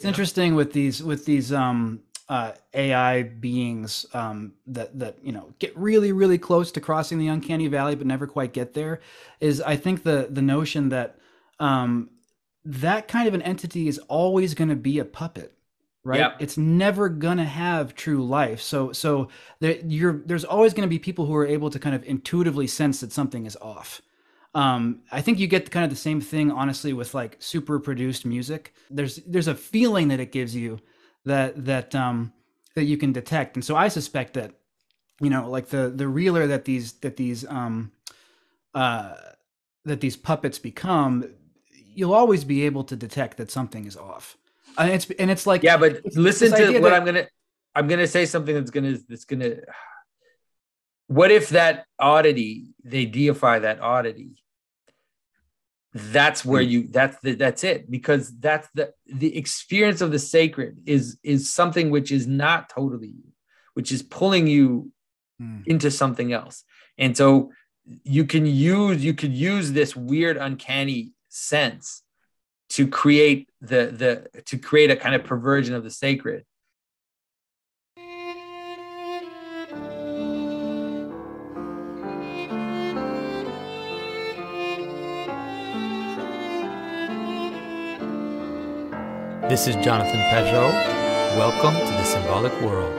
It's interesting with these with these um, uh, AI beings um, that that you know get really really close to crossing the uncanny valley but never quite get there. Is I think the the notion that um, that kind of an entity is always going to be a puppet right Yep. it's never going to have true life so so there, you're there's always going to be people who are able to kind of intuitively sense that something is off um i think you get kind of the same thing honestly with like super produced music there's there's a feeling that it gives you that that um that you can detect and so i suspect that you know like the the reeler that these that these um uh that these puppets become you'll always be able to detect that something is off and it's and it's like Yeah, but listen to what that- I'm gonna. I'm gonna say something that's gonna that's gonna. What if that oddity they deify that oddity? That's where you. That's the, that's it because that's the the experience of the sacred is is something which is not totally you, which is pulling you Hmm. into something else, and so you can use you could use this weird uncanny sense to create the the to create a kind of perversion of the sacred This is Jonathan Pageau. Welcome to the Symbolic World.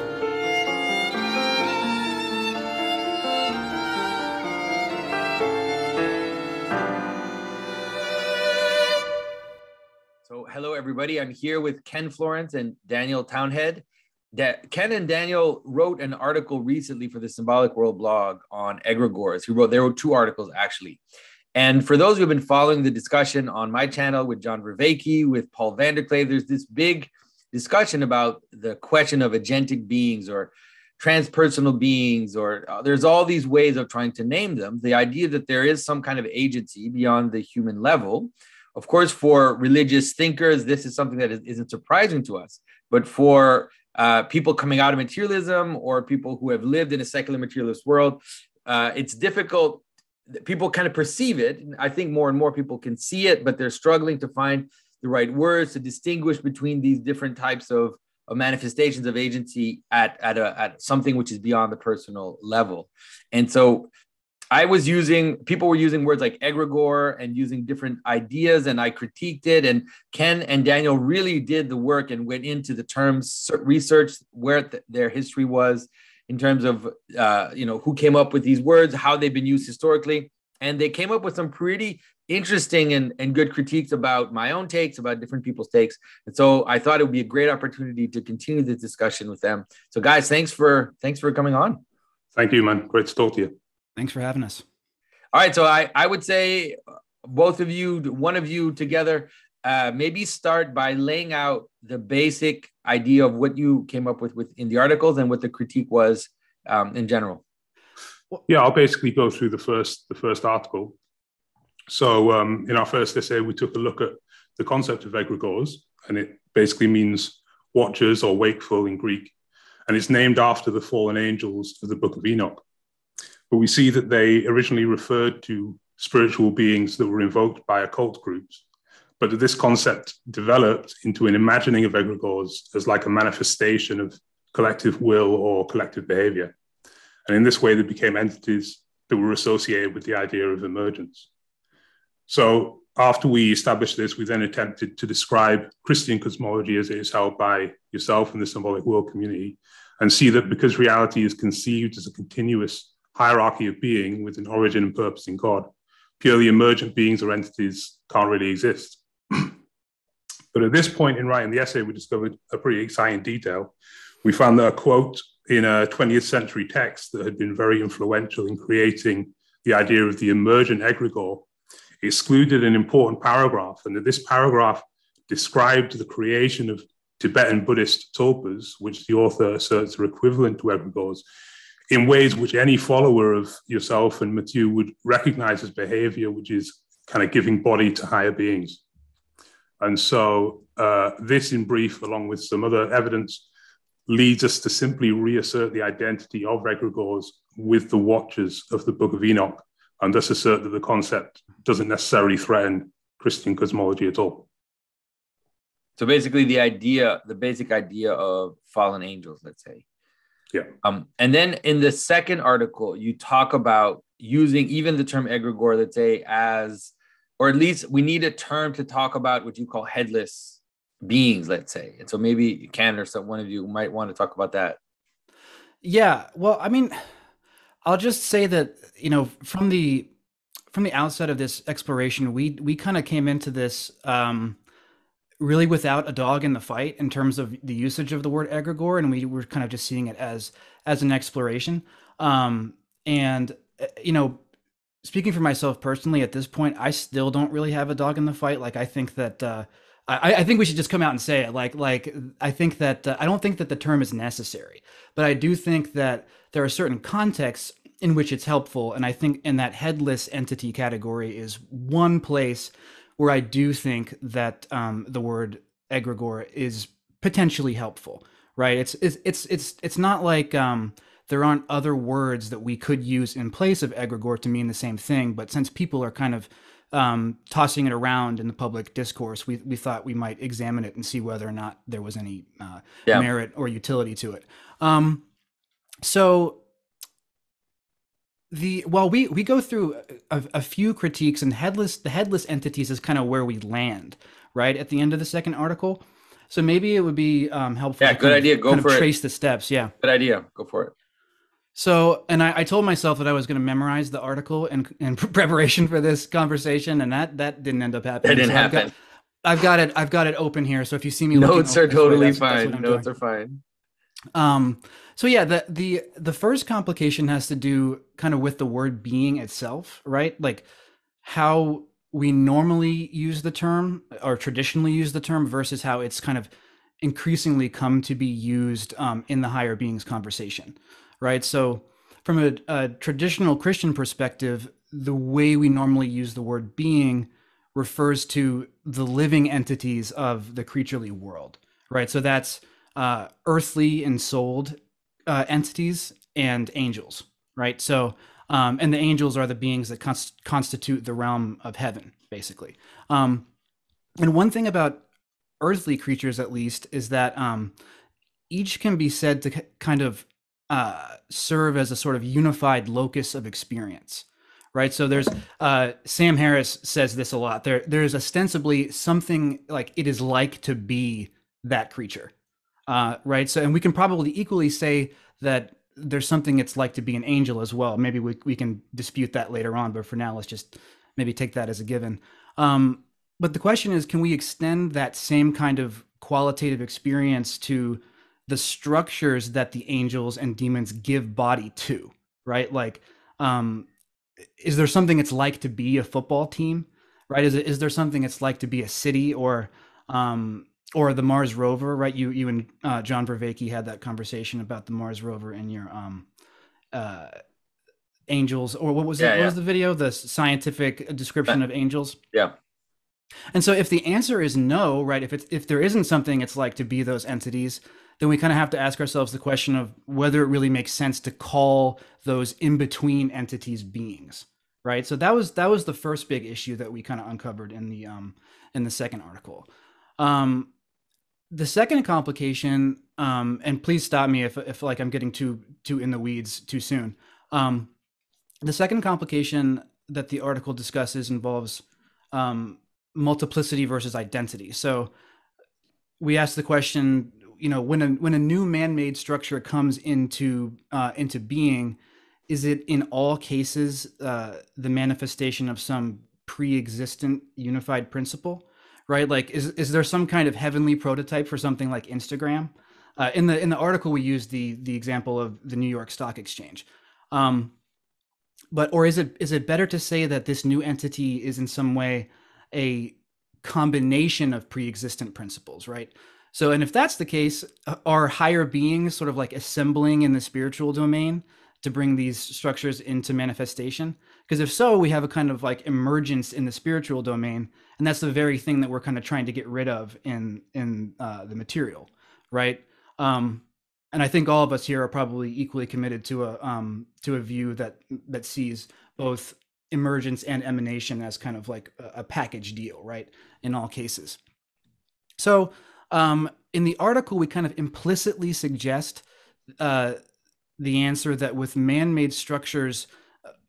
so hello everybody i'm here with ken florence and daniel townhead ken and daniel wrote an article recently for the symbolic world blog on egregores who wrote there were two articles actually and for those who have been following the discussion on my channel with john vervaeke with paul VanderKlay, there's this big discussion about the question of agentic beings or transpersonal beings or uh, there's all these ways of trying to name them. The idea that there is some kind of agency beyond the human level. Of course for religious thinkers this is something that is, isn't surprising to us. But for uh, people coming out of materialism or people who have lived in a secular materialist world uh, it's difficult people kind of perceive it i think more and more people can see it but they're struggling to find the right words to distinguish between these different types of, of manifestations of agency at, at, a, at something which is beyond the personal level. And so I was using, people were using words like egregore and using different ideas, and I critiqued it. And Ken and Daniel really did the work and went into the terms, researched where th- their history was in terms of, uh, you know, who came up with these words, how they've been used historically. And they came up with some pretty interesting and, and good critiques about my own takes, about different people's takes. And so I thought it would be a great opportunity to continue the discussion with them. So guys, thanks for thanks for coming on. Thank you, man. Great to talk to you. thanks for having us All right. So I, I would say both of you, one of you together, uh, maybe start by laying out the basic idea of what you came up with, with in the articles and what the critique was um, in general. Yeah, I'll basically go through the first the first article. So um, in our first essay, we took a look at the concept of egregores, and it basically means watchers or wakeful in Greek, and it's named after the fallen angels of the Book of Enoch. But we see that they originally referred to spiritual beings that were invoked by occult groups, but this concept developed into an imagining of egregores as like a manifestation of collective will or collective behavior. And in this way, they became entities that were associated with the idea of emergence. So, after we established this, we then attempted to describe Christian cosmology as it is held by yourself and the symbolic world community, and see that because reality is conceived as a continuous hierarchy of being with an origin and purpose in God, purely emergent beings or entities can't really exist. But at this point in writing the essay, we discovered a pretty exciting detail. We found that a quote in a 20th century text that had been very influential in creating the idea of the emergent egregore excluded an important paragraph, and that this paragraph described the creation of Tibetan Buddhist tulpas, which the author asserts are equivalent to egregores, in ways which any follower of yourself and Matthieu would recognize as behavior, which is kind of giving body to higher beings. And so, uh, this in brief, along with some other evidence, leads us to simply reassert the identity of egregores with the watchers of the Book of Enoch, and thus assert that the concept doesn't necessarily threaten Christian cosmology at all. So basically, the idea, the basic idea of fallen angels, let's say. Yeah. Um, and then in the second article, you talk about using even the term egregore, let's say, as, or at least we need a term to talk about what you call headless beings, let's say. And so maybe Ken or some one of you might want to talk about that. Yeah. Well, I mean, I'll just say that you know from the from the outset of this exploration, we we kind of came into this um, really without a dog in the fight in terms of the usage of the word egregore, and we were kind of just seeing it as as an exploration. Um, and uh, you know, speaking for myself personally, at this point, I still don't really have a dog in the fight. Like I think that. Uh, I, I, think we should just come out and say it. Like, like I think that uh, I don't think that the term is necessary, but I do think that there are certain contexts in which it's helpful. And I think in that headless entity category is one place where I do think that um, the word egregore is potentially helpful, right? It's it's it's it's it's not like um, there aren't other words that we could use in place of egregore to mean the same thing, but since people are kind of um, tossing it around in the public discourse, we we thought we might examine it and see whether or not there was any uh, yeah. merit or utility to it. Um, so the well we we go through a, a, few critiques and headless the headless entities is kind of where we land right at the end of the second article. So maybe it would be um, helpful yeah good idea. Go for it. trace the steps. Yeah. Good idea. Go for it so and i, I told myself that i was going to memorize the article in, in preparation for this conversation and that that didn't end up happening. That didn't so happen I've got, I've got, it i've got it open here so if you see me notes are totally fine. notes doing. are fine. Um so yeah, the the the first complication has to do kind of with the word being itself, right? Like how we normally use the term or traditionally use the term versus how it's kind of increasingly come to be used um, in the higher beings conversation, right? So from a, a traditional Christian perspective, the way we normally use the word being refers to the living entities of the creaturely world, right? So that's uh, earthly and souled uh, entities and angels, right? So, um, and the angels are the beings that const- constitute the realm of heaven, basically. Um, and one thing about earthly creatures, at least, is that um, each can be said to kind of uh, serve as a sort of unified locus of experience right so there's uh, sam harris says this a lot there there's ostensibly something like it is like to be that creature uh, right? So, and we can probably equally say that there's something it's like to be an angel as well. Maybe we, we can dispute that later on, but for now, let's just maybe take that as a given. Um, but the question is, can we extend that same kind of qualitative experience to the structures that the angels and demons give body to, right? Like, um, is there something it's like to be a football team, right? Is it, is there something it's like to be a city or, um, or the Mars rover, right? You you and uh, John Vervaeke had that conversation about the Mars rover in your um, uh, angels, or what was yeah, it? Yeah. What was the video? The scientific description of angels. Yeah. And so, if the answer is no, right? If it's if there isn't something it's like to be those entities, then we kind of have to ask ourselves the question of whether it really makes sense to call those in between entities beings, right? So that was that was the first big issue that we kind of uncovered in the um in the second article. Um, the second complication, um, and please stop me if, if like I'm getting too too in the weeds too soon. Um, the second complication that the article discusses involves um, multiplicity versus identity. So we ask the question, you know, when a when a new man-made structure comes into uh, into being, is it in all cases uh, the manifestation of some pre-existent unified principle? right? Like, is is there some kind of heavenly prototype for something like Instagram? Uh, in the in the article, we used the the example of the New York Stock Exchange. Um, but or is it is it better to say that this new entity is in some way a combination of pre-existent principles, right? So, and if that's the case, uh, are higher beings sort of like assembling in the spiritual domain to bring these structures into manifestation? Because if so, we have a kind of like emergence in the spiritual domain, and that's the very thing that we're kind of trying to get rid of in in uh, the material, right? Um, and I think all of us here are probably equally committed to a um, to a view that that sees both emergence and emanation as kind of like a, a package deal, right? In all cases. So um, in the article, we kind of implicitly suggest uh, the answer that with man-made structures,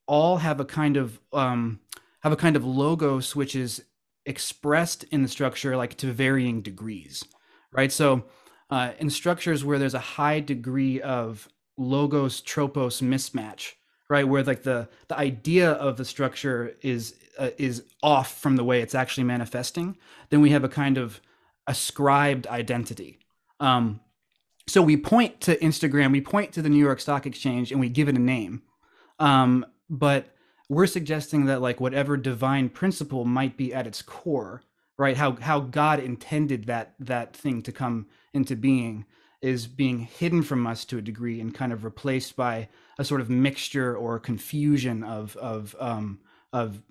all have a kind of um, have a kind of logos which is expressed in the structure like to varying degrees, right? So uh, in structures where there's a high degree of logos tropos mismatch, right, where like the the idea of the structure is uh, is off from the way it's actually manifesting, then we have a kind of ascribed identity. Um, so we point to Instagram, we point to the New York Stock Exchange, and we give it a name. Um, but we're suggesting that like whatever divine principle might be at its core right how how god intended that that thing to come into being is being hidden from us to a degree and kind of replaced by a sort of mixture or confusion of of um, of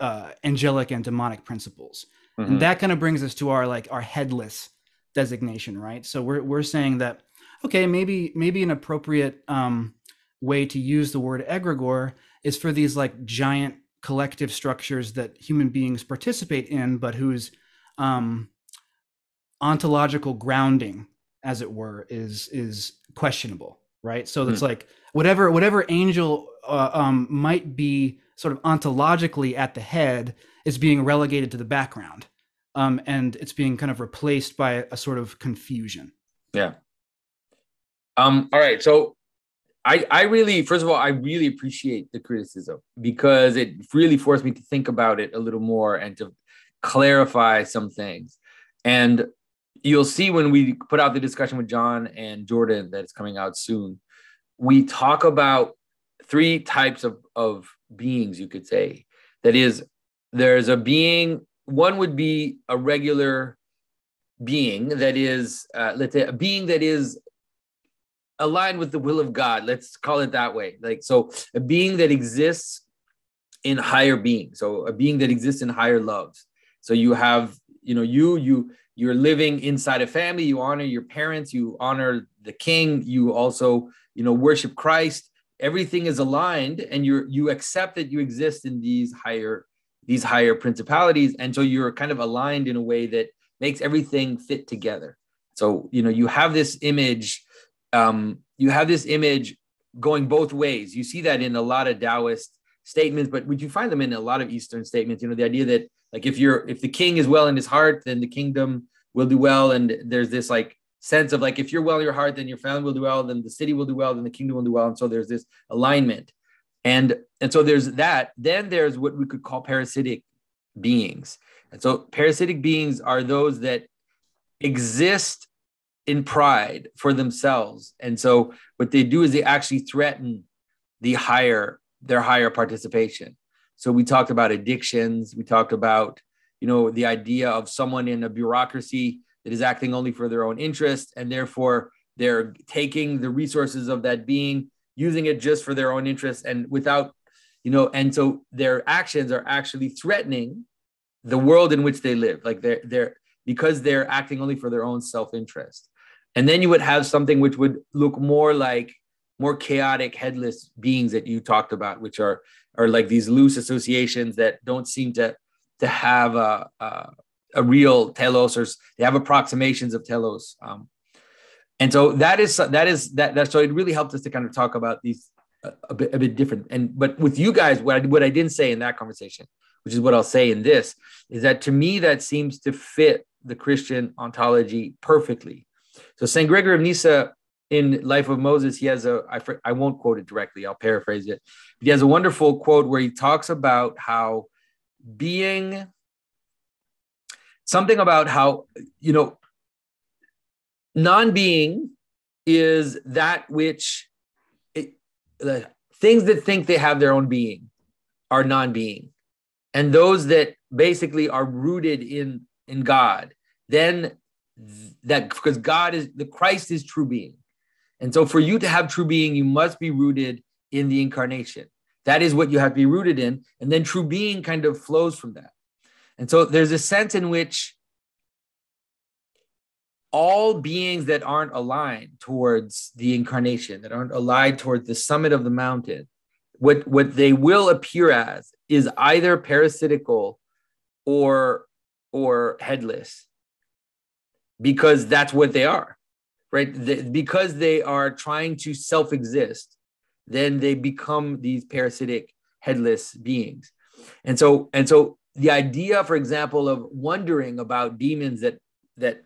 uh, angelic and demonic principles mm-hmm. and that kind of brings us to our like our headless designation right so we're we're saying that okay maybe maybe an appropriate um, way to use the word egregore is for these like giant collective structures that human beings participate in, but whose um, ontological grounding, as it were, is is questionable, right? So it's mm. like whatever whatever angel uh, um, might be sort of ontologically at the head is being relegated to the background, um, and it's being kind of replaced by a, a sort of confusion. Yeah. Um. All right. So I, I really, first of all, I really appreciate the criticism because it really forced me to think about it a little more and to clarify some things. And you'll see when we put out the discussion with John and Jordan that it's coming out soon, we talk about three types of, of beings, you could say. That is, there's a being, one would be a regular being that is, uh, let's say, a being that is aligned with the will of God. Let's call it that way. Like, so a being that exists in higher being. So a being that exists in higher loves. So you have, you know, you, you, you're living inside a family, you honor your parents, you honor the king, you also, you know, worship Christ. Everything is aligned and you're, you accept that you exist in these higher, these higher principalities. And so you're kind of aligned in a way that makes everything fit together. So, you know, you have this image um, you have this image going both ways. You see that in a lot of Taoist statements, but would you find them in a lot of Eastern statements? You know, the idea that like if you're if the king is well in his heart, then the kingdom will do well, and there's this like sense of like if you're well in your heart, then your family will do well, then the city will do well, then the kingdom will do well, and so there's this alignment, and and so there's that. Then there's what we could call parasitic beings, and so parasitic beings are those that exist in pride for themselves. And so what they do is they actually threaten the higher, their higher participation. So we talked about addictions. We talked about, you know, the idea of someone in a bureaucracy that is acting only for their own interest. And therefore they're taking the resources of that being, using it just for their own interest and without, you know, and so their actions are actually threatening the world in which they live. Like they're, they're, because they're acting only for their own self-interest and then you would have something which would look more like more chaotic headless beings that you talked about which are are like these loose associations that don't seem to to have a a, a real telos or they have approximations of telos um, and so that is that is that, that so it really helped us to kind of talk about these a, a, bit a bit different and but with you guys what I, what I didn't say in that conversation which is what I'll say in this is that to me that seems to fit the Christian ontology perfectly so St. Gregory of Nyssa in Life of Moses, he has a, I, I won't quote it directly, I'll paraphrase it. But he has a wonderful quote where he talks about how being something about how, you know, non being is that which it, the things that think they have their own being are non being. And those that basically are rooted in, in God, then that because God is the Christ is true being. And so for you to have true being, you must be rooted in the incarnation. That is what you have to be rooted in. And then true being kind of flows from that. And so there's a sense in which all beings that aren't aligned towards the incarnation, that aren't aligned towards the summit of the mountain, what, what they will appear as is either parasitical or, or headless because that's what they are, right? The, because they are trying to self exist, then they become these parasitic headless beings. And so, and so the idea, for example, of wondering about demons that, that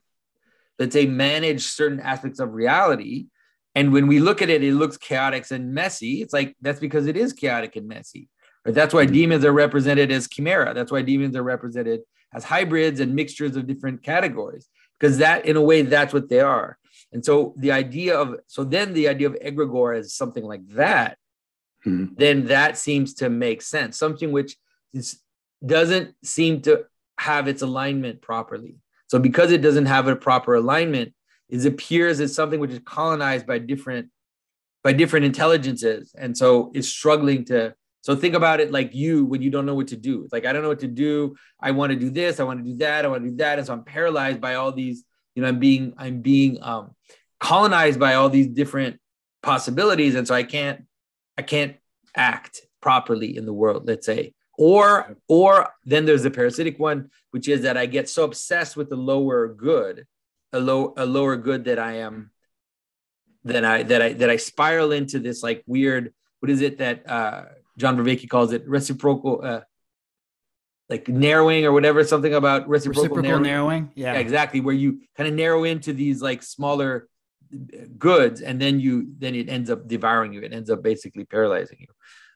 let's say manage certain aspects of reality. And when we look at it, it looks chaotic and messy. It's like that's because it is chaotic and messy. Right? That's why demons are represented as chimera. That's why demons are represented as hybrids and mixtures of different categories because that in a way that's what they are and so the idea of so then the idea of egregore as something like that mm-hmm. then that seems to make sense something which is, doesn't seem to have its alignment properly so because it doesn't have a proper alignment it appears as something which is colonized by different by different intelligences and so is struggling to so think about it like you when you don't know what to do. It's like I don't know what to do. I want to do this. I want to do that. I want to do that. And so I'm paralyzed by all these. You know, I'm being I'm being um, colonized by all these different possibilities, and so I can't I can't act properly in the world. Let's say, or or then there's the parasitic one, which is that I get so obsessed with the lower good, a low a lower good that I am, that I that I that I spiral into this like weird. What is it that uh, John Vervaeke calls it reciprocal, uh, like narrowing or whatever, something about reciprocal, reciprocal narrowing. narrowing. Yeah. yeah, exactly. Where you kind of narrow into these like smaller goods, and then you then it ends up devouring you. It ends up basically paralyzing you.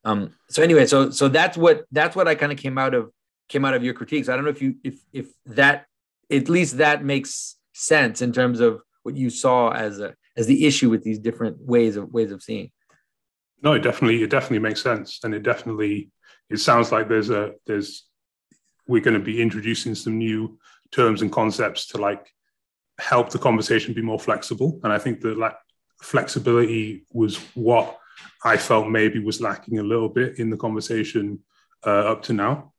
Um, so anyway, so so that's what that's what I kind of came out of came out of your critiques. I don't know if you if if that at least that makes sense in terms of what you saw as a as the issue with these different ways of ways of seeing. No, it definitely it definitely makes sense, and it definitely it sounds like there's a there's we're going to be introducing some new terms and concepts to like help the conversation be more flexible, and I think that like flexibility was what I felt maybe was lacking a little bit in the conversation uh, up to now.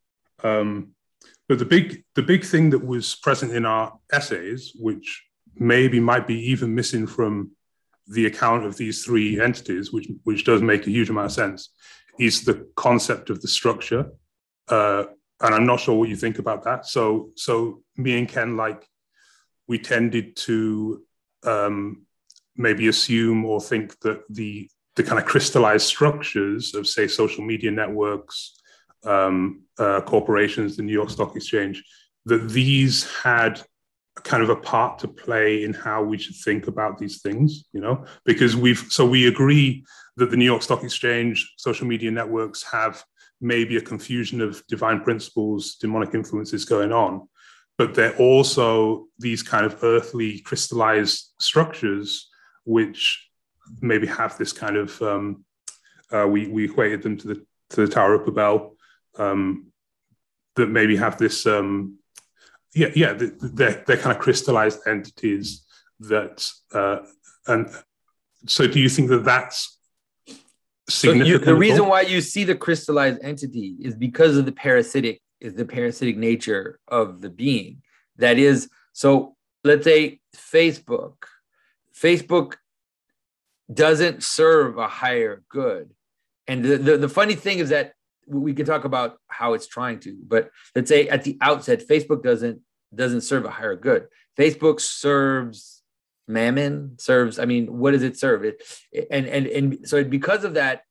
Um, but the big the big thing that was present in our essays, which maybe might be even missing from the account of these three entities, which which does make a huge amount of sense, is the concept of the structure. Uh, and I'm not sure what you think about that. So so me and Ken like we tended to um, maybe assume or think that the the kind of crystallized structures of say social media networks, um, uh, corporations, the New York Stock Exchange, that these had kind of a part to play in how we should think about these things, you know, because we've so we agree that the New York Stock Exchange, social media networks have maybe a confusion of divine principles, demonic influences going on, but they're also these kind of earthly crystallized structures which maybe have this kind of um, uh, we we equated them to the to the Tower of Babel um, that maybe have this um, yeah, yeah, they're, they're kind of crystallized entities that, uh, and so do you think that that's significant? So you, the reason why you see the crystallized entity is because of the parasitic, is the parasitic nature of the being. That is, so let's say Facebook, Facebook doesn't serve a higher good. And the, the, the funny thing is that we can talk about how it's trying to but let's say at the outset facebook doesn't doesn't serve a higher good facebook serves mammon serves i mean what does it serve? It and and and so because of that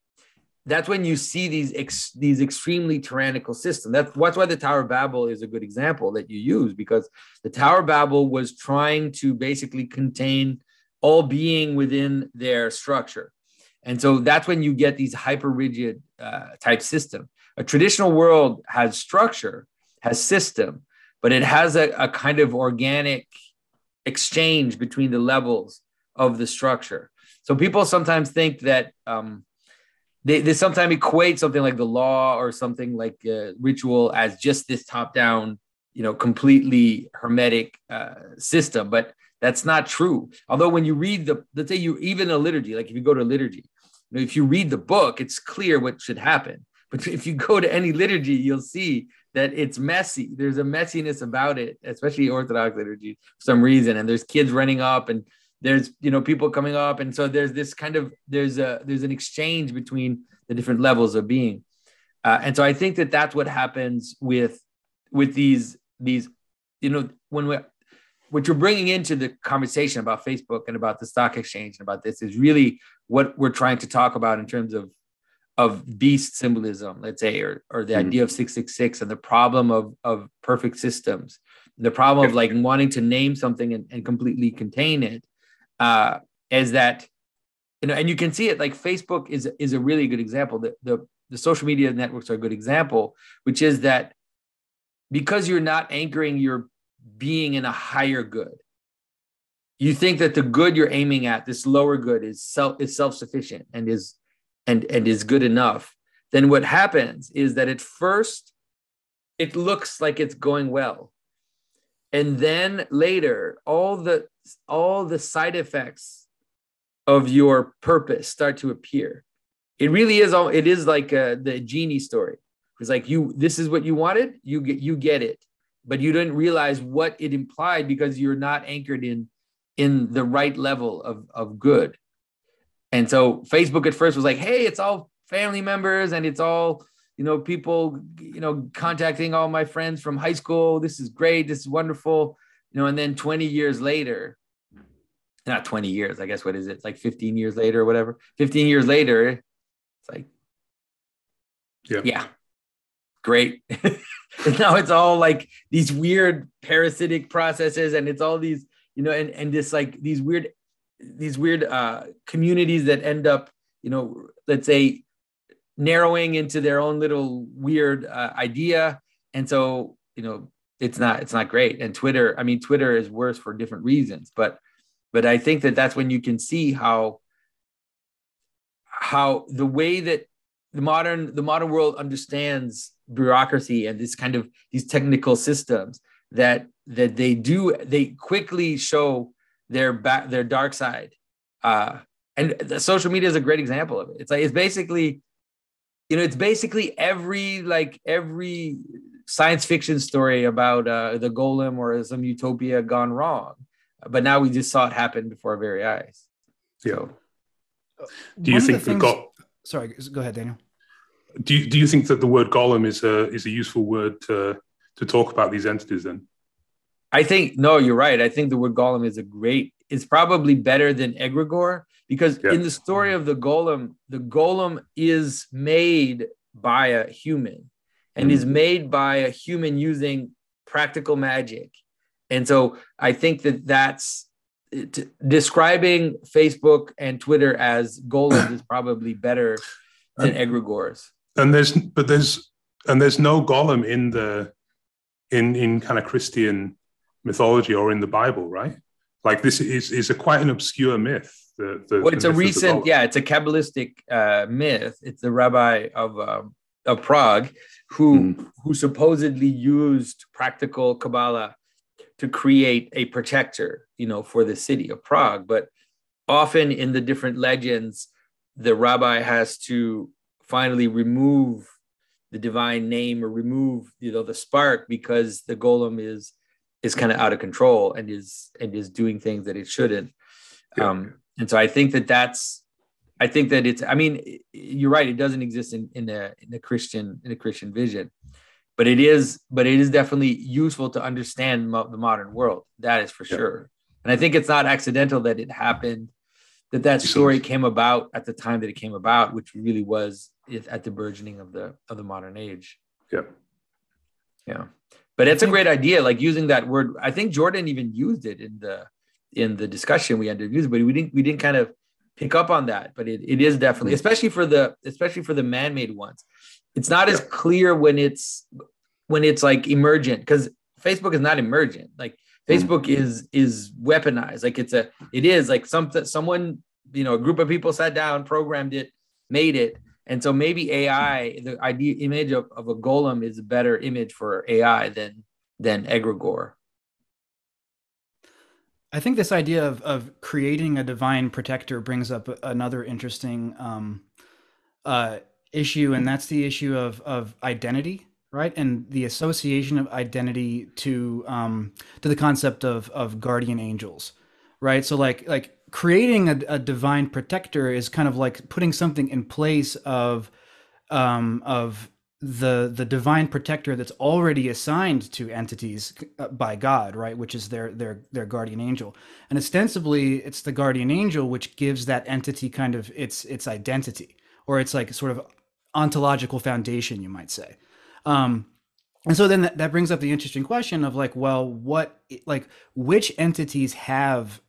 that's when you see these ex, these extremely tyrannical systems. That's, why the tower of babel is a good example that you use because the tower of babel was trying to basically contain all being within their structure. And so that's when you get these hyper rigid uh, type system. A traditional world has structure, has system, but it has a, a kind of organic exchange between the levels of the structure. So people sometimes think that um, they, they sometimes equate something like the law or something like uh, ritual as just this top down, you know, completely hermetic uh, system. But that's not true. Although when you read the, let's say you even a liturgy, like if you go to a liturgy, you know, if you read the book, it's clear what should happen. But if you go to any liturgy, you'll see that it's messy. There's a messiness about it, especially Orthodox liturgy for some reason. And there's kids running up and there's you know people coming up. And so there's this kind of there's a there's an exchange between the different levels of being. Uh, and so I think that that's what happens with with these these you know when we what you're bringing into the conversation about Facebook and about the stock exchange and about this is really what we're trying to talk about in terms of of beast symbolism, let's say, or or the mm-hmm. idea of 666 and the problem of of perfect systems, the problem of like wanting to name something and, and completely contain it, uh, is that you know, and you can see it like Facebook is is a really good example. The the the social media networks are a good example, which is that because you're not anchoring your being in a higher good, you think that the good you're aiming at, this lower good, is self is self sufficient and is and and is good enough. Then what happens is that at first it looks like it's going well, and then later all the all the side effects of your purpose start to appear. It really is all it is like uh, the genie story. It's like you this is what you wanted you get you get it. But you didn't realize what it implied because you're not anchored in in the right level of of good and so facebook at first was like hey it's all family members and it's all you know people you know contacting all my friends from high school. This is great. This is wonderful. You know and then 20 years later not 20 years i guess what is it? Like 15 years later or whatever. 15 years later it's like, yeah, yeah, great. and now it's all like these weird parasitic processes, and it's all these, you know, and and this like these weird, these weird uh, communities that end up, you know, let's say narrowing into their own little weird uh, idea, and so you know it's not it's not great. And Twitter, I mean, Twitter is worse for different reasons, but but I think that that's when you can see how how the way that the modern the modern world understands bureaucracy and this kind of these technical systems that that they do they quickly show their back their dark side uh and the social media is a great example of it it's like it's basically you know it's basically every like every science fiction story about uh the golem or some utopia gone wrong but now we just saw it happen before our very eyes so do you think things... got? Sorry, go ahead, Daniel. Do you, do you think that the word golem is a is a useful word to to talk about these entities? Then, I think no, you're right. I think the word golem is a great. It's probably better than egregore because yeah. in the story of the golem, the golem is made by a human and mm-hmm. is made by a human using practical magic. And so I think that that's t- describing Facebook and Twitter as golems is probably better than egregores. And there's, but there's, and there's no golem in the, in in kind of Christian mythology or in the Bible, right? Like this is is a quite an obscure myth. The, the, well, it's a recent, yeah, it's a Kabbalistic uh, myth. It's the rabbi of uh, of Prague who mm. who supposedly used practical Kabbalah to create a protector, you know, for the city of Prague. But often in the different legends, the rabbi has to finally remove the divine name or remove, you know, the spark because the golem is is kind of out of control and is and is doing things that it shouldn't. Yeah. Um, and so I think that that's I think that it's I mean you're right it doesn't exist in in a in a Christian in a Christian vision but it is but it is definitely useful to understand mo- the modern world that is for yeah. sure and i think it's not accidental that it happened that that story came about at the time that it came about which really was at the burgeoning of the of the modern age yeah yeah but it's a great idea like using that word i think jordan even used it in the in the discussion we ended up using but we didn't we didn't kind of pick up on that but it, it is definitely mm. especially for the especially for the man-made ones it's not as clear when it's when it's like emergent because Facebook is not emergent. Like Facebook mm. is is weaponized. Like it's a it is like something someone you know a group of people sat down, programmed it, made it, and so maybe AI the idea image of, of a golem is a better image for AI than than egregore. I think this idea of, of creating a divine protector brings up another interesting um, uh, issue, and that's the issue of of identity, right? And the association of identity to um, to the concept of of guardian angels, right? So like like creating a, a divine protector is kind of like putting something in place of um, of the the divine protector that's already assigned to entities uh, by God, right, which is their their their guardian angel, and ostensibly it's the guardian angel which gives that entity kind of its its identity or its like sort of ontological foundation, you might say. Um, and so then that, that brings up the interesting question of like, well, what like which entities have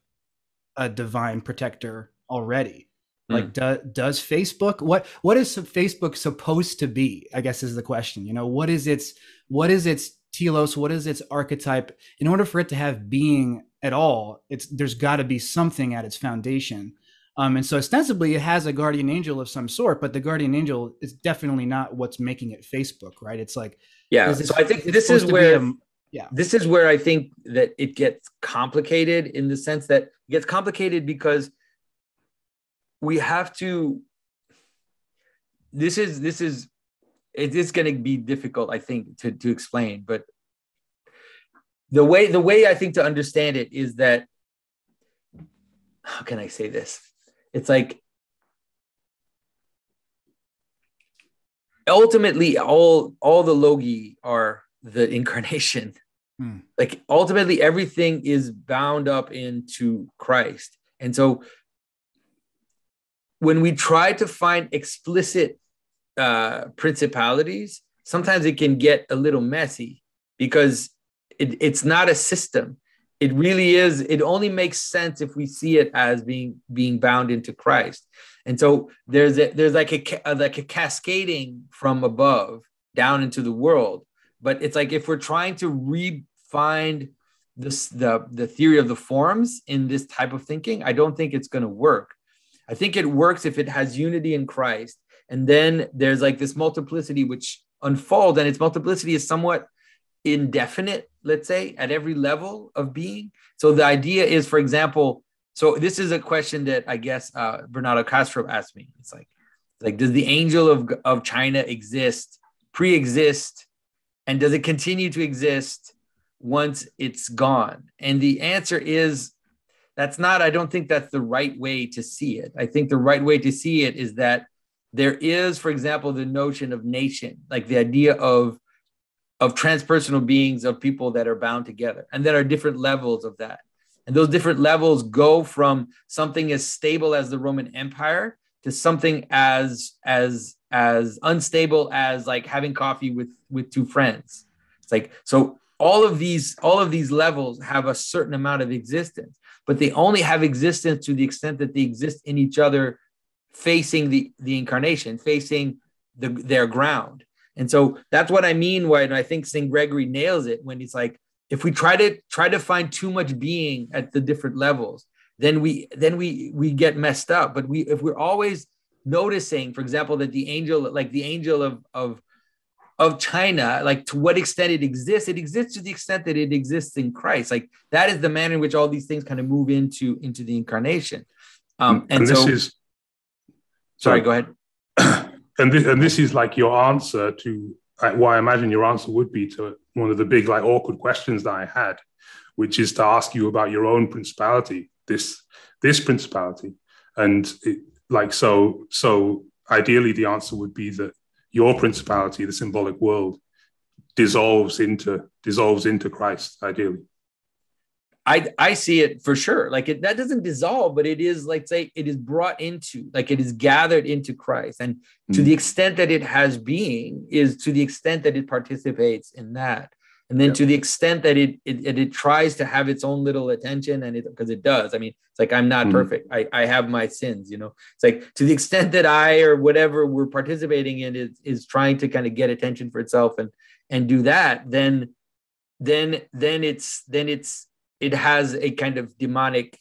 a divine protector already? like do, does facebook what what is facebook supposed to be i guess is the question you know? What is its what is its telos? What is its archetype? In order for it to have being at all it's there's got to be something at its foundation. Um, and so ostensibly it has a guardian angel of some sort but the guardian angel is definitely not what's making it facebook right? It's like yeah it, so i think this is where a, yeah. this is where i think that it gets complicated in the sense that gets complicated because we have to this is this is it is going to be difficult i think to, to explain but the way the way i think to understand it is that how can i say this? It's like ultimately all all the logoi are the incarnation hmm. like ultimately everything is bound up into christ and so when we try to find explicit uh, principalities, sometimes it can get a little messy because it, it's not a system. It really is. It only makes sense if we see it as being being bound into Christ. And so there's a, there's like a like a cascading from above down into the world. But it's like if we're trying to refine this the the theory of the forms in this type of thinking, I don't think it's going to work I think it works if it has unity in Christ. And then there's like this multiplicity which unfolds, and its multiplicity is somewhat indefinite, let's say, at every level of being. So the idea is, for example, so this is a question that I guess uh, Bernardo Kastrup asked me. It's like, like, does the angel of, of China exist, pre-exist, and does it continue to exist once it's gone? And the answer is that's not i don't think that's the right way to see it i think the right way to see it is that there is for example the notion of nation like the idea of of transpersonal beings of people that are bound together and there are different levels of that and those different levels go from something as stable as the roman empire to something as as as unstable as like having coffee with with two friends it's like so all of these all of these levels have a certain amount of existence but they only have existence to the extent that they exist in each other facing the, the incarnation, facing the, their ground. And so that's what I mean when I think St. Gregory nails it when he's like, if we try to try to find too much being at the different levels, then we then we we get messed up. But we if we're always noticing, for example, that the angel, like the angel of of of China, like to what extent it exists, it exists to the extent that it exists in Christ. Like that is the manner in which all these things kind of move into into the incarnation. Um, and, and so, is, sorry, go ahead. And this, and this is like your answer to uh, what I imagine your answer would be to one of the big like awkward questions that I had, which is to ask you about your own principality, this this principality, and it, like so so ideally the answer would be that your principality, the symbolic world, dissolves into dissolves into Christ, ideally. I I see it for sure. Like it that doesn't dissolve, but it is like say it is brought into, like it is gathered into Christ. And to mm. the extent that it has being is to the extent that it participates in that and then to the extent that it, it, it tries to have its own little attention and it because it does i mean it's like i'm not mm-hmm. perfect i i have my sins you know it's like to the extent that i or whatever we're participating in is is trying to kind of get attention for itself and and do that then then then it's then it's it has a kind of demonic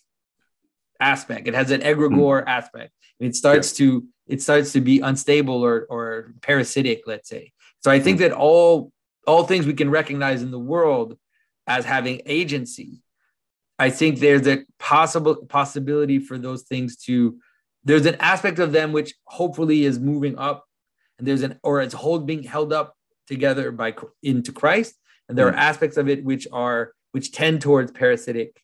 aspect it has an egregore mm-hmm. aspect it starts yeah. to it starts to be unstable or or parasitic let's say so i think mm-hmm. that all all things we can recognize in the world as having agency. I think there's a possible possibility for those things to there's an aspect of them which hopefully is moving up and there's an or it's hold being held up together by into christ. And there are mm. aspects of it which are which tend towards parasitic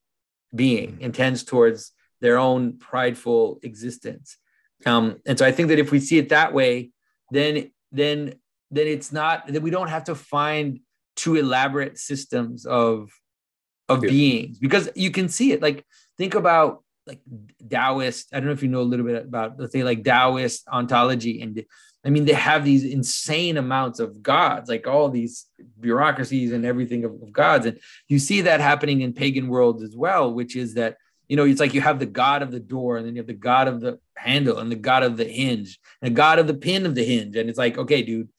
being and tends towards their own prideful existence. Um, and so i think that if we see it that way then then then it's not that we don't have to find two elaborate systems of of yeah. beings because you can see it. Like think about like Taoist. I don't know if you know a little bit about let's say like Taoist ontology and I mean, they have these insane amounts of gods, like all these bureaucracies and everything of, of, gods. And you see that happening in pagan worlds as well, which is that, you know, it's like you have the god of the door, and then you have the god of the handle, and the god of the hinge, and the god of the pin of the hinge. And it's like, okay, dude,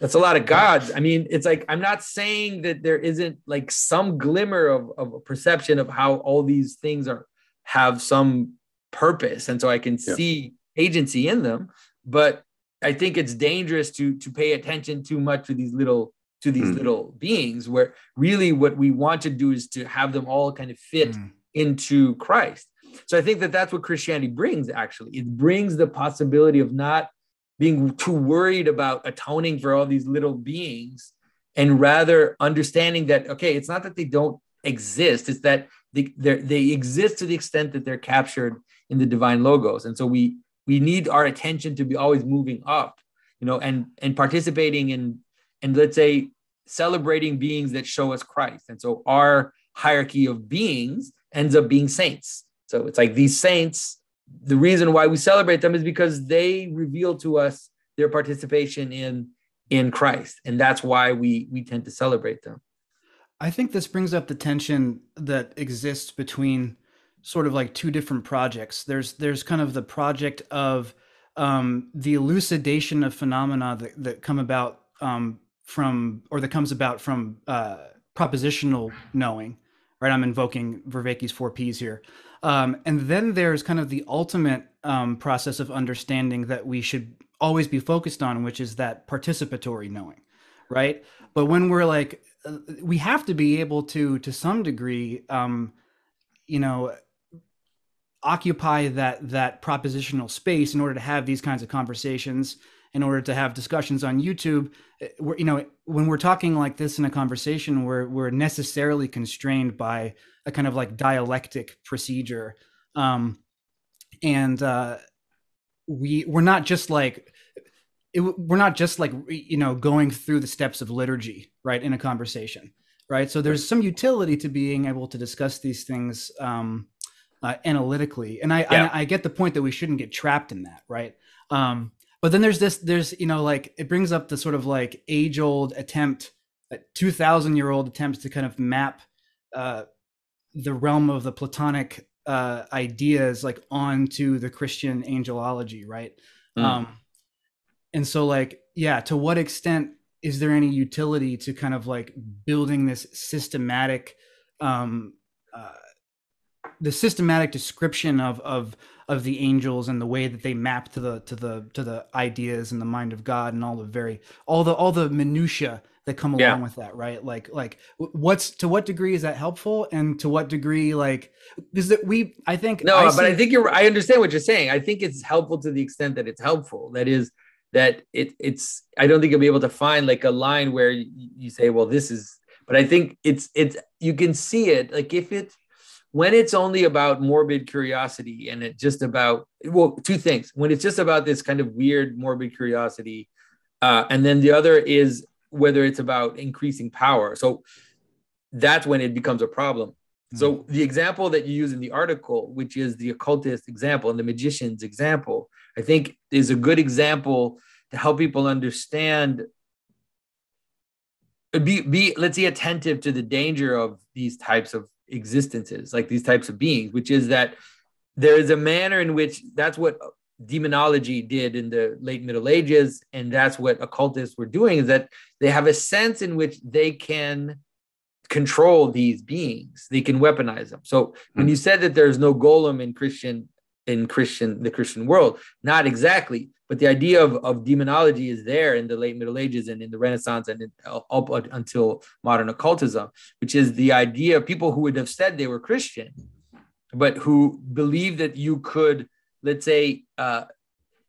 that's a lot of gods. I mean, it's like, I'm not saying that there isn't like some glimmer of, of a perception of how all these things are have some purpose. And so I can yeah. see agency in them. But I think it's dangerous to to pay attention too much to these little to these mm. little beings where really what we want to do is to have them all kind of fit mm. into Christ. So I think that that's what Christianity brings actually. It brings the possibility of not being too worried about atoning for all these little beings and rather understanding that okay, it's not that they don't exist, it's that they they exist to the extent that they're captured in the divine logos. And so we we need our attention to be always moving up you know and and participating in and let's say celebrating beings that show us christ and so our hierarchy of beings ends up being saints so it's like these saints the reason why we celebrate them is because they reveal to us their participation in in christ and that's why we we tend to celebrate them i think this brings up the tension that exists between sort of like two different projects. There's there's kind of the project of um, the elucidation of phenomena that, that come about um, from or that comes about from uh, propositional knowing. Right, I'm invoking Vervaeke's four Ps here, um, and then there's kind of the ultimate um, process of understanding that we should always be focused on, which is that participatory knowing, right? But when we're like, uh, we have to be able to, to some degree, um, you know, occupy that that propositional space in order to have these kinds of conversations in order to have discussions on youtube eh, we're, you know when we're talking like this in a conversation we're we're necessarily constrained by a kind of like dialectic procedure um and uh we we're not just like it, we're not just like you know going through the steps of liturgy right in a conversation right so there's some utility to being able to discuss these things um uh, analytically. And I, yeah. I, I get the point that we shouldn't get trapped in that, right? Um, but then there's this, there's you know, like it brings up the sort of like age old attempt, two thousand year old attempts to kind of map uh, the realm of the Platonic uh, ideas like onto the Christian angelology, right? Mm. Um, and so like yeah, to what extent is there any utility to kind of like building this systematic um, uh, the systematic description of of of the angels and the way that they map to the to the to the ideas and the mind of God and all the very all the all the minutia that come along yeah. with that right? Like like what's to what degree is that helpful? And to what degree like because that we i think no I but see, i think you're i understand what you're saying. I think it's helpful to the extent that it's helpful. That is that it it's i don't think you'll be able to find like a line where you, you say well this is but i think it's it's you can see it. Like if it when it's only about morbid curiosity and it's just about well two things. When it's just about this kind of weird morbid curiosity uh, and then the other is whether it's about increasing power. So that's when it becomes a problem. Mm-hmm. so the example that you use in the article which is the occultist example and the magician's example i think is a good example to help people understand be be let's say attentive to the danger of these types of existences, like these types of beings, which is that there is a manner in which that's what demonology did in the late Middle Ages, and that's what occultists were doing, is that they have a sense in which they can control these beings, they can weaponize them. So when hmm. you said that there's no golem in Christian in Christian the Christian world, not exactly, but the idea of, of demonology is there in the late Middle Ages and in the Renaissance and in, up until modern occultism, which is the idea of people who would have said they were Christian, but who believe that you could, let's say, uh,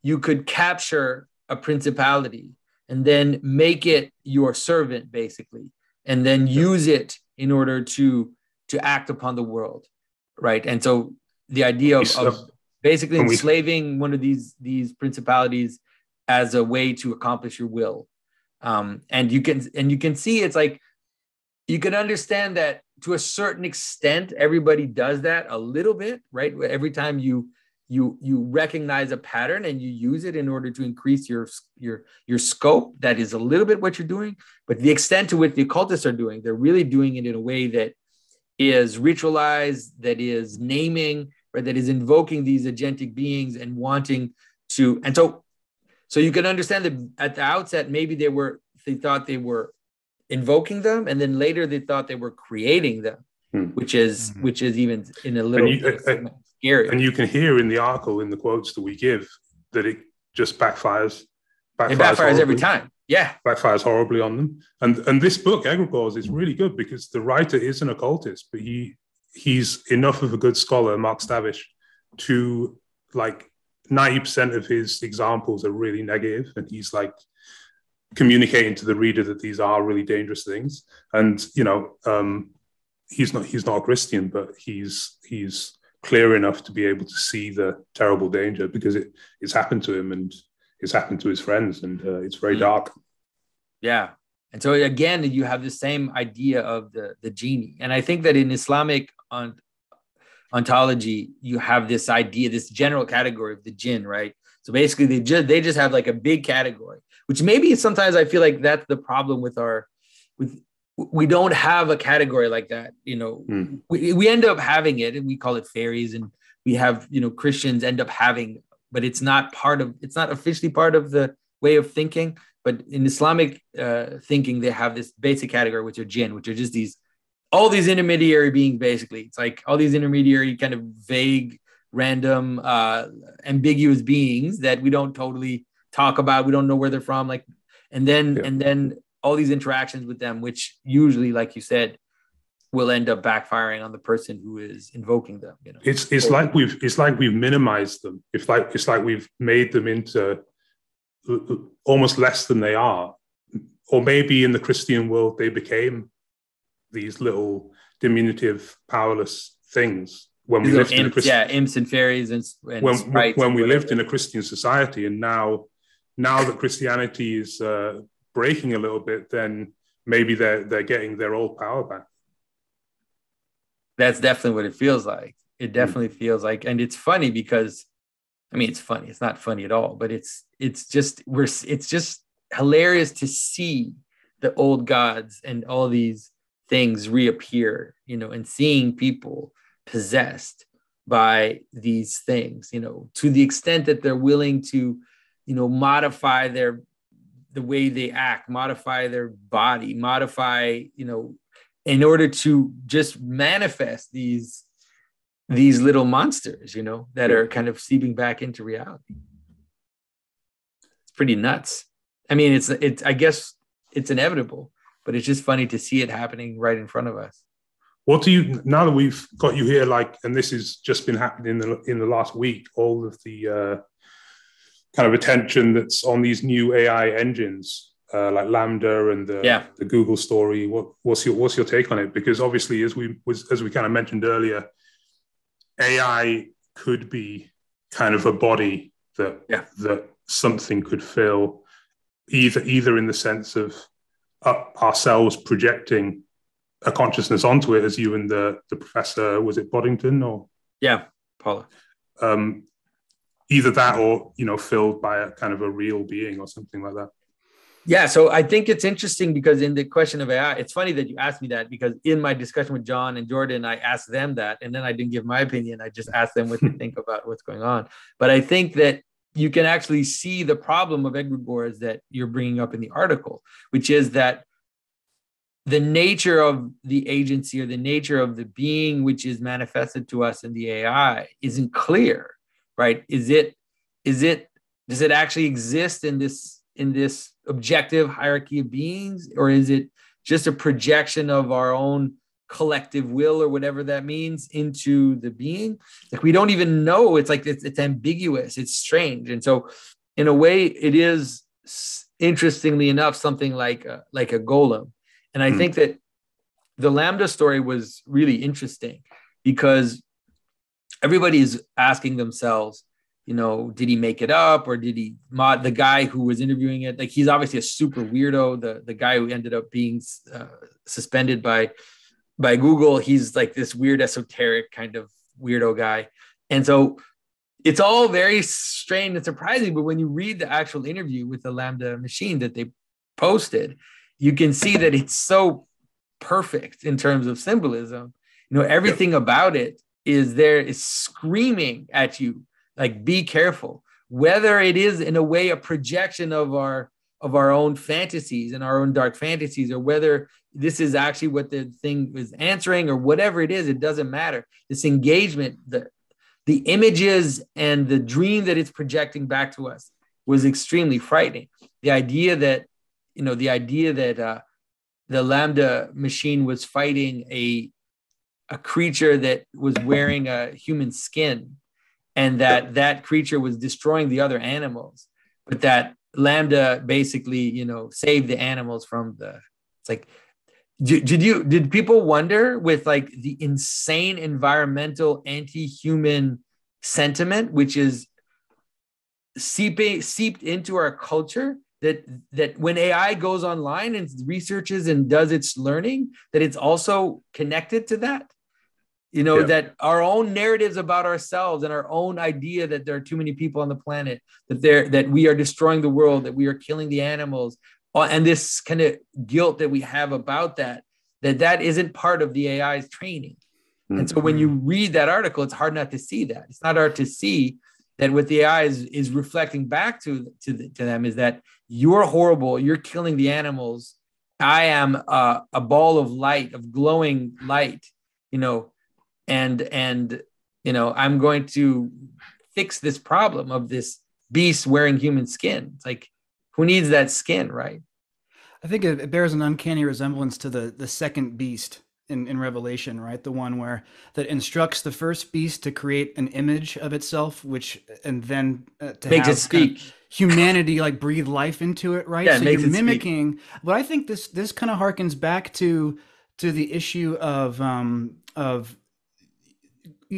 you could capture a principality and then make it your servant, basically, and then use it in order to to act upon the world, right? And so the idea of, of basically enslaving one of these these principalities as a way to accomplish your will. Um, and you can and you can see it's like you can understand that to a certain extent everybody does that a little bit right? Every time you you you recognize a pattern and you use it in order to increase your your your scope that is a little bit what you're doing. But the extent to which the occultists are doing they're really doing it in a way that is ritualized that is naming right that is invoking these agentic beings and wanting to and so so you can understand that at the outset maybe they were they thought they were invoking them and then later they thought they were creating them hmm. which is mm-hmm. which is even in a little you, uh, scary and you can hear in the article in the quotes that we give that it just backfires backfires, it backfires every time. Yeah. Backfires horribly on them. And and this book egregores is really good because the writer is an occultist but he he's enough of a good scholar mark stavish to like 90% of his examples are really negative and he's like communicating to the reader that these are really dangerous things. And you know, um, he's not he's not a Christian, but he's he's clear enough to be able to see the terrible danger because it it's happened to him and it's happened to his friends, and uh, it's very mm. dark. Yeah. And so again, you have the same idea of the the genie, and I think that in Islamic on, ontology, you have this idea, this general category of the jinn, right? So basically, they just they just have like a big category, which maybe sometimes I feel like that's the problem with our with we don't have a category like that. You know, mm. we, we end up having it and we call it fairies and we have, you know, Christians end up having, but it's not part of, it's not officially part of the way of thinking. But in Islamic uh, thinking, they have this basic category, which are jinn, which are just these, all these intermediary beings, basically. It's like all these intermediary kind of vague, random, uh, ambiguous beings that we don't totally talk about. We don't know where they're from. Like, and then, yeah. and then all these interactions with them, which usually, like you said, will end up backfiring on the person who is invoking them. You know, it's it's like we've it's like we've minimized them. It's like it's like we've made them into almost less than they are, or maybe in the Christian world they became these little diminutive, powerless things when we lived imps, in a Christian, yeah, imps and fairies and, and when, when we lived in a Christian society, and now now that Christianity is uh, breaking a little bit, then maybe they're they're getting their old power back. That's definitely what it feels like. It hmm. definitely mm. feels like, and it's funny because, I mean, it's funny. It's not funny at all, but it's it's just we're it's just hilarious to see the old gods and all these things reappear, you know, and seeing people possessed by these things, you know, to the extent that they're willing to, you know, modify their the way they act, modify their body, modify, you know, in order to just manifest these these little monsters, you know, that are kind of seeping back into reality. It's pretty nuts. I mean, it's it's I guess it's inevitable, but it's just funny to see it happening right in front of us. What do you now that we've got you here, like, and this has just been happening in the in the last week, all of the uh kind of attention that's on these new AI engines uh, like LaMDA and the, yeah. the Google story. What, what's your what's your take on it? Because obviously, as we was as we kind of mentioned earlier, AI could be kind of a body that yeah. that something could fill, either either in the sense of ourselves projecting a consciousness onto it, as you and the the professor was it Boddington or? Yeah, Paula. Um, either that or you know filled by a kind of a real being or something like that. Yeah so i think it's interesting because in the question of ai it's funny that you asked me that because in my discussion with john and jordan i asked them that and then i didn't give my opinion. I just asked them what they think about what's going on. But i think that you can actually see the problem of egregores that you're bringing up in the article which is that the nature of the agency or the nature of the being which is manifested to us in the ai isn't clear right? Is it is it does it actually exist in this in this objective hierarchy of beings or is it just a projection of our own collective will or whatever that means into the being like we don't even know it's like it's, it's ambiguous it's strange and so in a way it is interestingly enough something like a, like a golem and i mm. think that the LaMDA story was really interesting because everybody is asking themselves you know, did he make it up or did he mod the guy who was interviewing it? Like he's obviously a super weirdo. The the guy who ended up being uh, suspended by by Google, he's like this weird esoteric kind of weirdo guy. And so it's all very strange and surprising. But when you read the actual interview with the LaMDA machine that they posted, you can see that it's so perfect in terms of symbolism. You know, everything yep. about it is there is screaming at you like be careful whether it is in a way a projection of our of our own fantasies and our own dark fantasies or whether this is actually what the thing is answering or whatever it is it doesn't matter. This engagement the the images and the dream that it's projecting back to us was extremely frightening. The idea that you know the idea that uh, the LaMDA machine was fighting a a creature that was wearing a human skin and that that creature was destroying the other animals but that LaMDA basically you know saved the animals from the it's like did, did you did people wonder with like the insane environmental anti-human sentiment which is seeping seeped into our culture that that when AI goes online and researches and does its learning, that it's also connected to that. You know, yeah. that our own narratives about ourselves and our own idea that there are too many people on the planet, that there that we are destroying the world, that we are killing the animals, uh, and this kind of guilt that we have about that, that that isn't part of the AI's training. Mm-hmm. And so when you read that article, it's hard not to see that. It's not hard to see that what the AI is, is reflecting back to, to, the, to them is that you're horrible, you're killing the animals. I am a, a ball of light, of glowing light, you know, and, and, you know, I'm going to fix this problem of this beast wearing human skin. It's like, who needs that skin, right? I think it bears an uncanny resemblance to the the second beast in, in Revelation, right? The one where that instructs the first beast to create an image of itself, which and then uh, to makes it speak. Kind of humanity like breathe life into it, right? Yeah, so you're mimicking. Speak. But I think this this kind of harkens back to to the issue of um of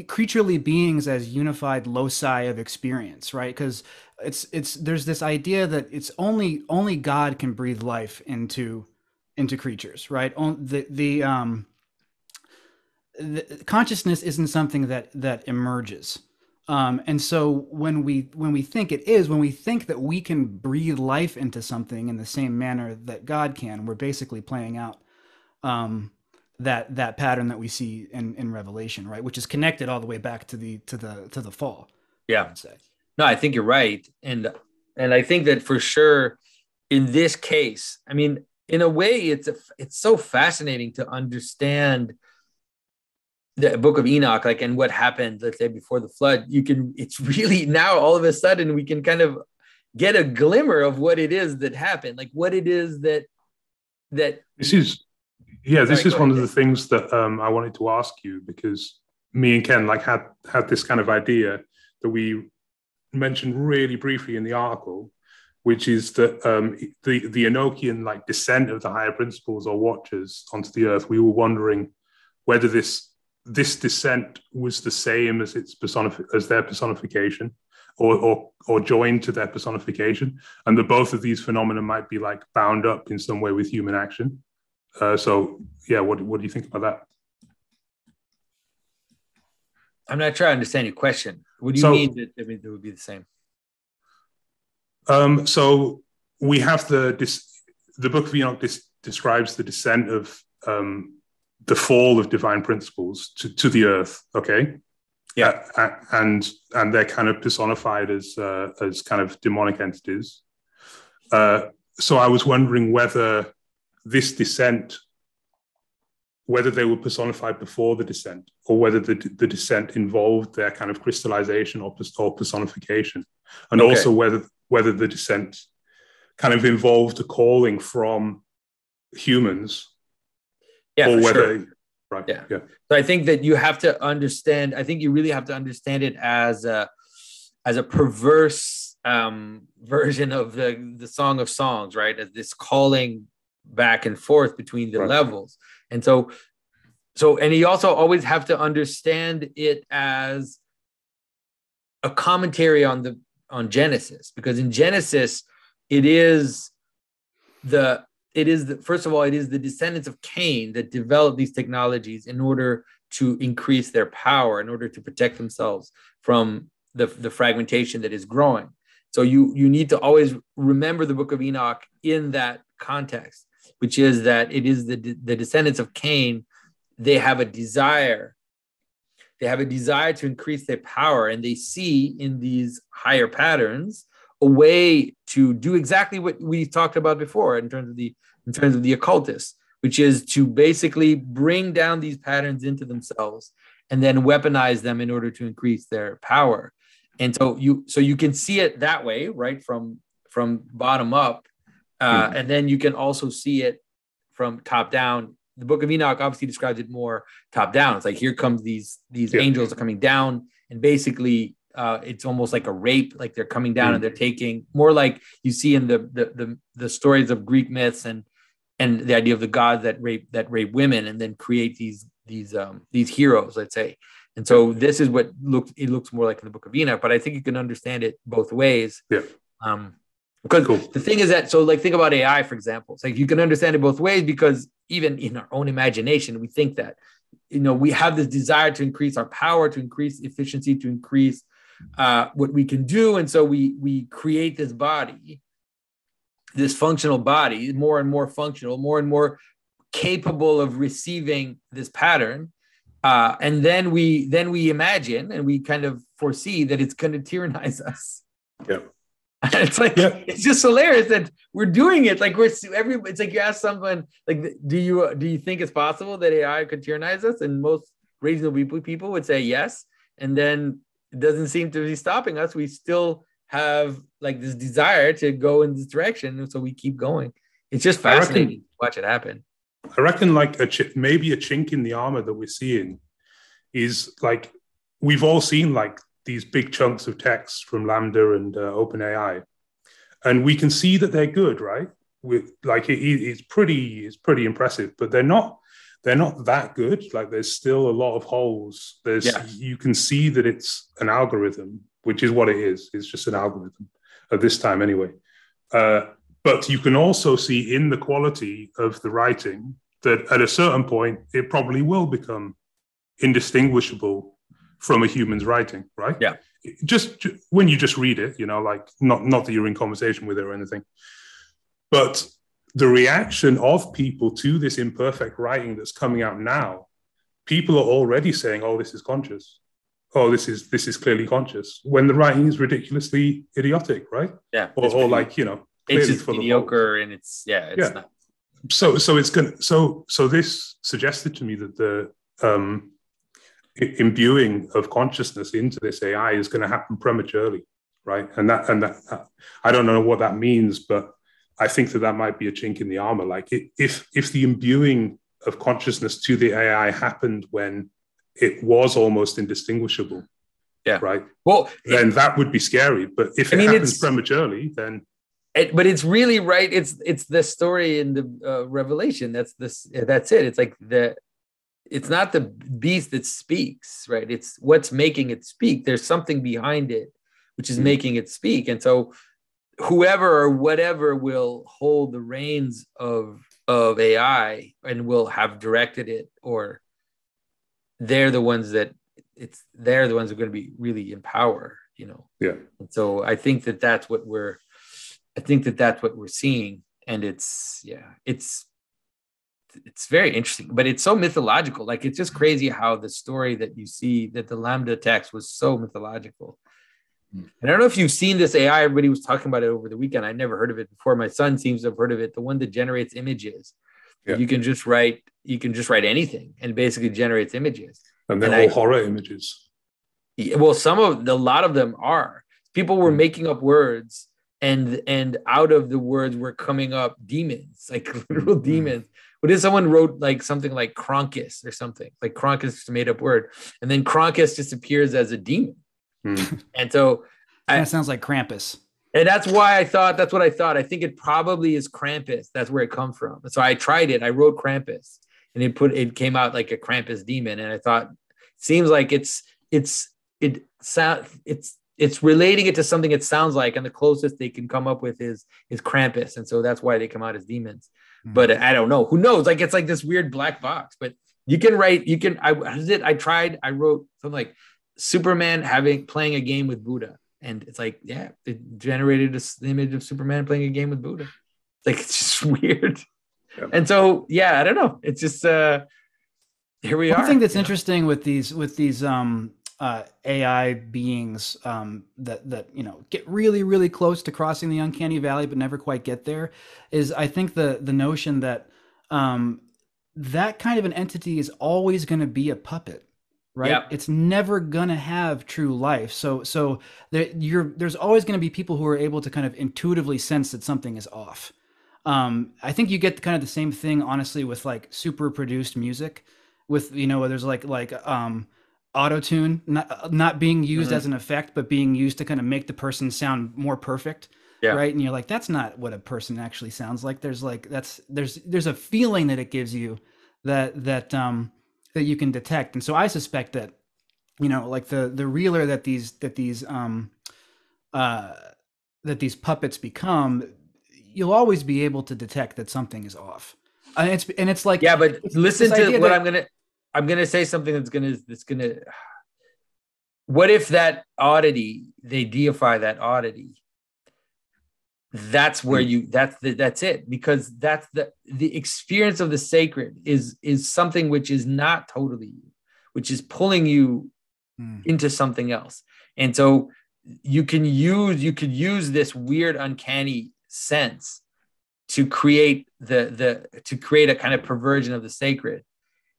creaturely beings as unified loci of experience, right? Because it's it's there's this idea that it's only only God can breathe life into into creatures, right? on The the um the, consciousness isn't something that that emerges. Um, and so when we when we think it is, when we think that we can breathe life into something in the same manner that God can, we're basically playing out um, that that pattern that we see in, in Revelation, right? Which is connected all the way back to the to the to the fall. Yeah. No, I think you're right, and and I think that for sure in this case, I mean, in a way, it's a, it's so fascinating to understand the book of enoch like and what happened let's say before the flood you can it's really now all of a sudden we can kind of get a glimmer of what it is that happened like what it is that that this is yeah this Sorry, is one ahead. of the things that um, i wanted to ask you because me and ken like had had this kind of idea that we mentioned really briefly in the article which is that um, the the enochian like descent of the higher principles or watchers onto the earth we were wondering whether this this descent was the same as its personif- as their personification or, or or joined to their personification and that both of these phenomena might be like bound up in some way with human action uh, so yeah what, what do you think about that i'm not sure i understand your question what do you so, mean that I mean, it would be the same um, so we have the the book of enoch describes the descent of um, the fall of divine principles to, to the earth. Okay. Yeah. Uh, and and they're kind of personified as uh, as kind of demonic entities. Uh, so I was wondering whether this descent, whether they were personified before the descent, or whether the, the descent involved their kind of crystallization or, or personification, and okay. also whether whether the descent kind of involved a calling from humans yeah, or whether sure. right. Yeah. yeah. So I think that you have to understand. I think you really have to understand it as a as a perverse um, version of the the Song of Songs, right? As this calling back and forth between the right. levels, and so so and you also always have to understand it as a commentary on the on Genesis because in Genesis it is the it is the first of all it is the descendants of Cain that developed these technologies in order to increase their power in order to protect themselves from the, the fragmentation that is growing. So you you need to always remember the book of enoch in that context which is that it is the, the descendants of cain they have a desire they have a desire to increase their power and they see in these higher patterns a way to do exactly what we talked about before in terms of the in terms of the occultists which is to basically bring down these patterns into themselves and then weaponize them in order to increase their power. And so you so you can see it that way right from from bottom up uh, and then you can also see it from top down. The book of enoch obviously describes it more top down. It's like here comes these these yeah. angels are coming down and basically uh, it's almost like a rape like they're coming down mm. and they're taking more like you see in the, the the the stories of greek myths and and the idea of the gods that rape that rape women and then create these these um these heroes let's say. And so this is what looks it looks more like in the book of enoch but i think you can understand it both ways. Yeah. Um because cool. the thing is that so like think about ai for example. It's like you can understand it both ways because even in our own imagination we think that you know we have this desire to increase our power to increase efficiency to increase uh, what we can do. And so we we create this body this functional body more and more functional more and more capable of receiving this pattern. Uh, and then we then we imagine and we kind of foresee that it's going to tyrannize us. Yeah it's like it's just hilarious that we're doing it. Like we're every. It's like you ask someone like, do you do you think it's possible that AI could tyrannize us? And most reasonable people would say yes. And then it doesn't seem to be stopping us. We still have like this desire to go in this direction, and so we keep going. It's just fascinating reckon, to watch it happen. I reckon like a ch- maybe a chink in the armor that we're seeing is like we've all seen like these big chunks of text from LaMDA and uh, OpenAI, and we can see that they're good, right? With like it, it's pretty, it's pretty impressive, but they're not, they're not that good. Like there's still a lot of holes. There's yeah. you can see that it's an algorithm, which is what it is. It's just an algorithm at this time, anyway. Uh, but you can also see in the quality of the writing that at a certain point it probably will become indistinguishable from a human's writing, right? Yeah. Just when you just read it, you know, like not not that you're in conversation with it or anything, but the reaction of people to this imperfect writing that's coming out now, people are already saying, "Oh, this is conscious." Oh, this is this is clearly conscious. When the writing is ridiculously idiotic, right? Yeah. Or, or like you know, it's just mediocre, and it's yeah, it's yeah. Not. So so it's gonna so so this suggested to me that the um imbuing of consciousness into this AI is going to happen prematurely, right? And that and that I don't know what that means, but I think that that might be a chink in the armor. Like if if the imbuing of consciousness to the AI happened when it was almost indistinguishable, yeah, right. Well, then it, that would be scary. But if I it mean, happens prematurely, then it, but it's really right. It's it's the story in the uh, Revelation. That's this. That's it. It's like the it's not the beast that speaks, right? It's what's making it speak. There's something behind it, which is mm-hmm. making it speak. And so whoever or whatever will hold the reins of of AI and will have directed it, or they're the ones that it's they're the ones who are going to be really in power, you know. Yeah. And so I think that that's what we're, I think that that's what we're seeing, and it's yeah, it's it's very interesting, but it's so mythological. Like it's just crazy how the story that you see that the LaMDA text was so mythological. Hmm. And I don't know if you've seen this AI. Everybody was talking about it over the weekend. I never heard of it before. My son seems to have heard of it. The one that generates images. Yeah. You can just write. You can just write anything, and basically generates images. And they're and all I, horror images. Well, some of a lot of them are. People were mm. making up words, and and out of the words were coming up demons, like literal mm. demons. What if someone wrote like something like Crungus or something? Like Crungus is a made up word. And then Crungus just appears as a demon. Hmm. And so that sounds like Krampus. And that's why I thought that's what I thought. I think it probably is Krampus. That's where it comes from. So I tried it. I wrote Krampus and it put it came out like a Krampus demon. And I thought seems like it's it's it sound it's it's relating it to something it sounds like, and the closest they can come up with is is Krampus, and so that's why they come out as demons. Mm-hmm. But I don't know. Who knows? Like it's like this weird black box. But you can write. You can. I did. I tried. I wrote something like Superman having playing a game with Buddha, and it's like yeah, it generated this image of Superman playing a game with Buddha. It's like it's just weird. Yeah. And so yeah, I don't know. It's just uh here we One are. One thing that's interesting know? with these with these um uh, AI beings um, that that you know get really really close to crossing the uncanny valley but never quite get there is I think the the notion that um, that kind of an entity is always going to be a puppet right? Yep. it's never going to have true life. So so there, you're there's always going to be people who are able to kind of intuitively sense that something is off. Um, i think you get kind of the same thing honestly with like super produced music with you know where there's like like um auto tune not not being used mm-hmm. as an effect but being used to kind of make the person sound more perfect yeah. right and you're like that's not what a person actually sounds like there's like that's there's there's a feeling that it gives you that that um that you can detect and so i suspect that you know like the the realer that these that these um uh that these puppets become you'll always be able to detect that something is off and it's and it's like yeah but listen to what that, i'm gonna I'm gonna say something that's gonna that's gonna. What if that oddity they deify that oddity? That's where hmm. you that's the, that's it because that's the the experience of the sacred is is something which is not totally you, which is pulling you mm. into something else, and so you can use you could use this weird uncanny sense to create the the to create a kind of perversion of the sacred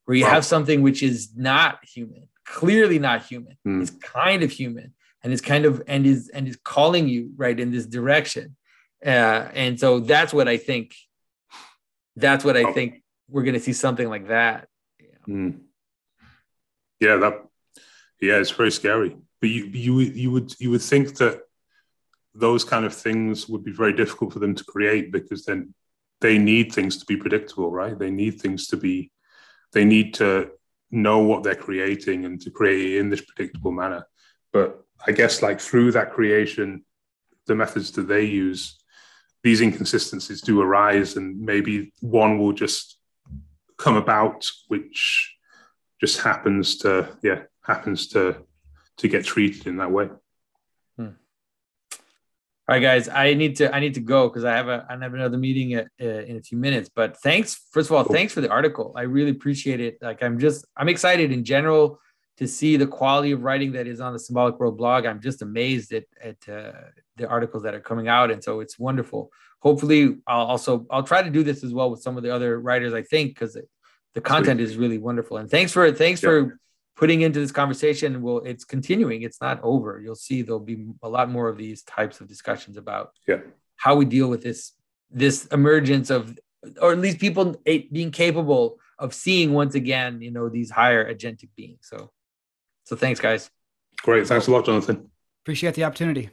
where you have something which is not human, clearly not human. Mm. It's kind of human and it's kind of and is and is calling you right in this direction. Uh, and so that's what I think. That's what I oh. think we're going to see something like that. Yeah. Mm. yeah, that yeah, it's very scary. But you you you would you would think that those kind of things would be very difficult for them to create because then they need things to be predictable, right? They need things to be they need to know what they're creating and to create it in this predictable manner. But I guess like through that creation, the methods that they use, these inconsistencies do arise, and maybe one will just come about, which just happens to yeah happens to to get treated in that way. All right, guys, I need to I need to go because I have a I have another meeting at, uh, in a few minutes. But thanks, first of all, cool. thanks for the article. I really appreciate it. Like I'm just I'm excited in general to see the quality of writing that is on the Symbolic World blog. I'm just amazed at at uh, the articles that are coming out, and so it's wonderful. Hopefully, I'll also I'll try to do this as well with some of the other writers. I think because the content Sweet. is really wonderful. And thanks for thanks yeah. for putting into this conversation will it's continuing. It's not over. You'll see there'll be a lot more of these types of discussions about yeah. how we deal with this this emergence of or at least people being capable of seeing once again you know these higher agentic beings. So so thanks guys. Great. Thanks a lot jonathan. Appreciate the opportunity